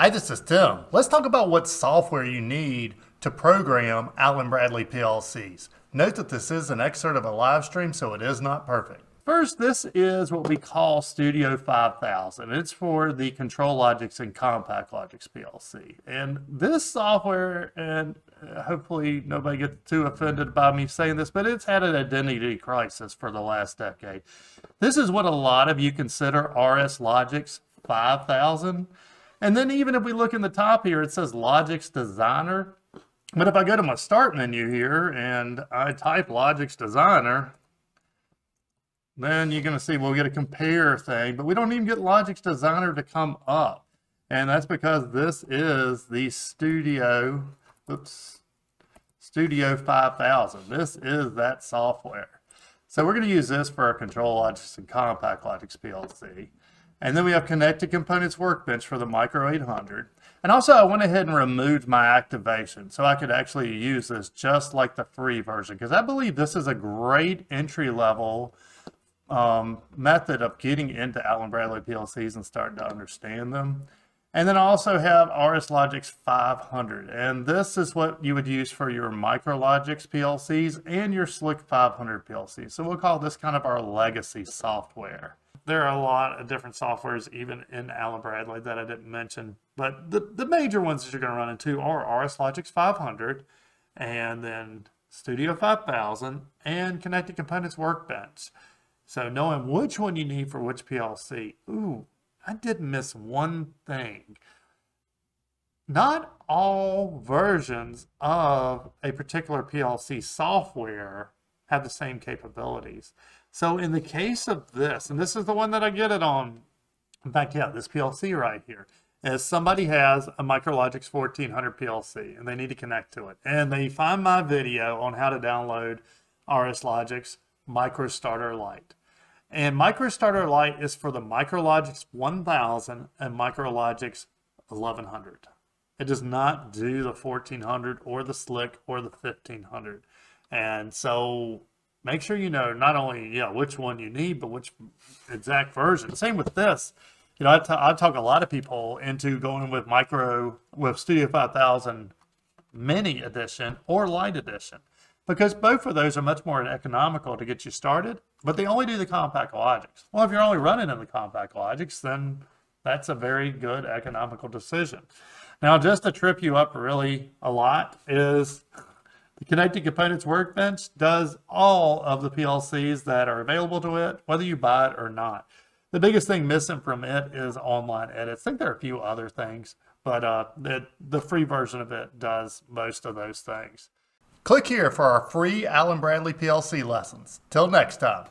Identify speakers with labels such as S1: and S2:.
S1: Hi, this is Tim. Let's talk about what software you need to program Allen Bradley PLCs. Note that this is an excerpt of a live stream, so it is not perfect.
S2: First, this is what we call Studio 5000. It's for the ControlLogix and CompactLogix PLC. And this software, and uh, hopefully nobody gets too offended by me saying this, but it's had an identity crisis for the last decade. This is what a lot of you consider RS Logix 5000. And then even if we look in the top here, it says Logix Designer. But if I go to my start menu here and I type Logix Designer, then you're going to see we'll get a compare thing, but we don't even get Logix Designer to come up. And that's because this is the Studio, oops, Studio 5000. This is that software. So we're going to use this for our ControlLogix and compact CompactLogix PLC. And then we have connected components workbench for the Micro 800. And also I went ahead and removed my activation so I could actually use this just like the free version because I believe this is a great entry level um, method of getting into Allen Bradley PLCs and starting to understand them. And then I also have RS Logix 500. And this is what you would use for your MicroLogix PLCs and your SLC 500 PLCs. So we'll call this kind of our legacy software there are a lot of different softwares even in Allen Bradley that I didn't mention. But the, the major ones that you're going to run into are RS Logix 500 and then Studio 5000 and Connected Components Workbench. So knowing which one you need for which PLC. Ooh, I did miss one thing. Not all versions of a particular PLC software have the same capabilities. So in the case of this, and this is the one that I get it on, in fact, yeah, this PLC right here, is somebody has a MicroLogix 1400 PLC and they need to connect to it. And they find my video on how to download RS Logix MicroStarter Lite. And MicroStarter Lite is for the MicroLogix 1000 and MicroLogix 1100. It does not do the 1400 or the Slick or the 1500. And so make sure you know not only yeah which one you need, but which exact version. Same with this. You know, I, I talk a lot of people into going with micro with Studio 5000 Mini Edition or Lite Edition because both of those are much more economical to get you started, but they only do the CompactLogix. Well, if you're only running in the CompactLogix, then that's a very good economical decision. Now, just to trip you up really a lot is the Connected Components Workbench does all of the PLCs that are available to it, whether you buy it or not. The biggest thing missing from it is online edits. I think there are a few other things, but uh, the, the free version of it does most of those things.
S1: Click here for our free Allen Bradley PLC lessons. Till next time.